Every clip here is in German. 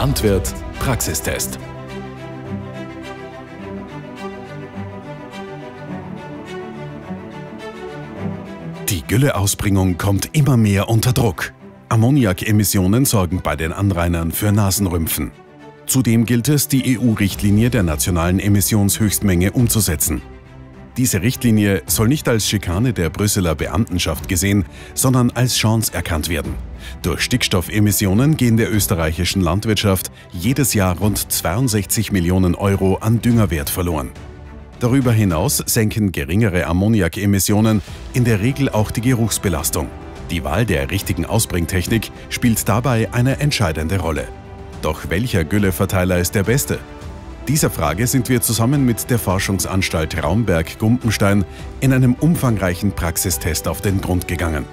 Landwirt Praxistest. Die Gülleausbringung kommt immer mehr unter Druck. Ammoniakemissionen sorgen bei den Anrainern für Nasenrümpfen. Zudem gilt es, die EU-Richtlinie der nationalen Emissionshöchstmenge umzusetzen. Diese Richtlinie soll nicht als Schikane der Brüsseler Beamtenschaft gesehen, sondern als Chance erkannt werden. Durch Stickstoffemissionen gehen der österreichischen Landwirtschaft jedes Jahr rund 62 Millionen Euro an Düngerwert verloren. Darüber hinaus senken geringere Ammoniakemissionen in der Regel auch die Geruchsbelastung. Die Wahl der richtigen Ausbringtechnik spielt dabei eine entscheidende Rolle. Doch welcher Gülleverteiler ist der beste? Dieser Frage sind wir zusammen mit der Forschungsanstalt Raumberg-Gumpenstein in einem umfangreichen Praxistest auf den Grund gegangen.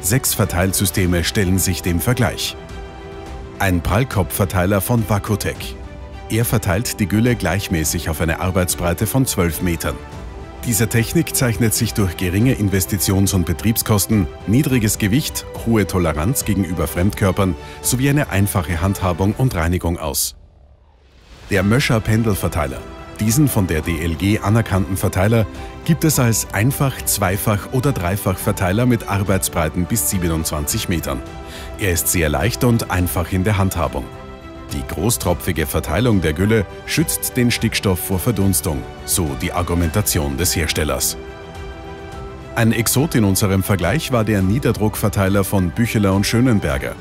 Sechs Verteilsysteme stellen sich dem Vergleich. Ein Prallkopfverteiler von Vakutec. Er verteilt die Gülle gleichmäßig auf eine Arbeitsbreite von 12 Metern. Diese Technik zeichnet sich durch geringe Investitions- und Betriebskosten, niedriges Gewicht, hohe Toleranz gegenüber Fremdkörpern sowie eine einfache Handhabung und Reinigung aus. Der Möscher Pendelverteiler. Diesen von der DLG anerkannten Verteiler gibt es als Einfach-, Zweifach- oder Dreifachverteiler mit Arbeitsbreiten bis 27 Metern. Er ist sehr leicht und einfach in der Handhabung. Die großtropfige Verteilung der Gülle schützt den Stickstoff vor Verdunstung, so die Argumentation des Herstellers. Ein Exot in unserem Vergleich war der Niederdruckverteiler von Bücheler und Schönenberger.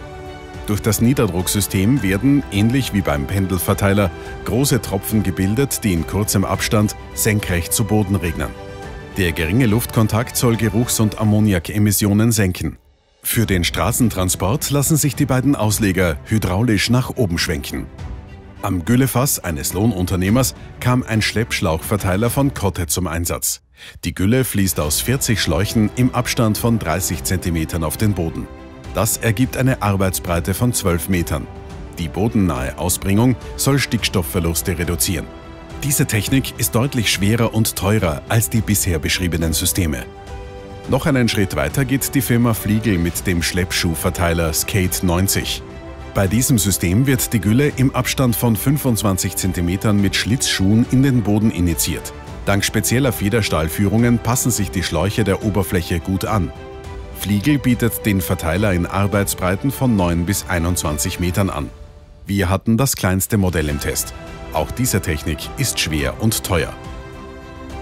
Durch das Niederdrucksystem werden, ähnlich wie beim Pendelverteiler, große Tropfen gebildet, die in kurzem Abstand senkrecht zu Boden regnen. Der geringe Luftkontakt soll Geruchs- und Ammoniakemissionen senken. Für den Straßentransport lassen sich die beiden Ausleger hydraulisch nach oben schwenken. Am Güllefass eines Lohnunternehmers kam ein Schleppschlauchverteiler von Kotte zum Einsatz. Die Gülle fließt aus 40 Schläuchen im Abstand von 30 cm auf den Boden. Das ergibt eine Arbeitsbreite von 12 Metern. Die bodennahe Ausbringung soll Stickstoffverluste reduzieren. Diese Technik ist deutlich schwerer und teurer als die bisher beschriebenen Systeme. Noch einen Schritt weiter geht die Firma Fliegel mit dem Schleppschuhverteiler Skate 90. Bei diesem System wird die Gülle im Abstand von 25 cm mit Schlitzschuhen in den Boden initiiert. Dank spezieller Federstahlführungen passen sich die Schläuche der Oberfläche gut an. Fliegel bietet den Verteiler in Arbeitsbreiten von 9 bis 21 Metern an. Wir hatten das kleinste Modell im Test. Auch diese Technik ist schwer und teuer.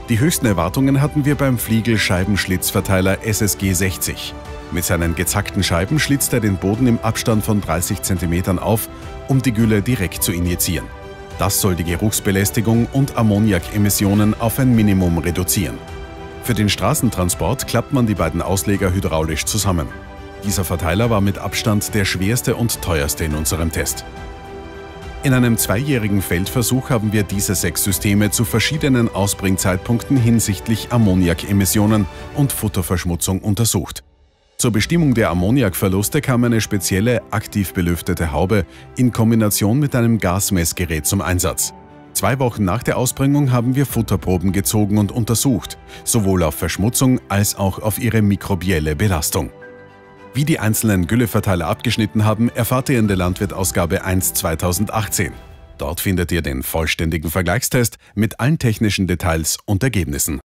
Die höchsten Erwartungen hatten wir beim Fliegel Scheibenschlitzverteiler SSG 60. Mit seinen gezackten Scheiben schlitzt er den Boden im Abstand von 30 cm auf, um die Gülle direkt zu injizieren. Das soll die Geruchsbelästigung und Ammoniakemissionen auf ein Minimum reduzieren. Für den Straßentransport klappt man die beiden Ausleger hydraulisch zusammen. Dieser Verteiler war mit Abstand der schwerste und teuerste in unserem Test. In einem zweijährigen Feldversuch haben wir diese sechs Systeme zu verschiedenen Ausbringzeitpunkten hinsichtlich Ammoniakemissionen und Futterverschmutzung untersucht. Zur Bestimmung der Ammoniakverluste kam eine spezielle aktiv belüftete Haube in Kombination mit einem Gasmessgerät zum Einsatz. Zwei Wochen nach der Ausbringung haben wir Futterproben gezogen und untersucht, sowohl auf Verschmutzung als auch auf ihre mikrobielle Belastung. Wie die einzelnen Gülleverteiler abgeschnitten haben, erfahrt ihr in der Landwirt-Ausgabe 1 2018. Dort findet ihr den vollständigen Vergleichstest mit allen technischen Details und Ergebnissen.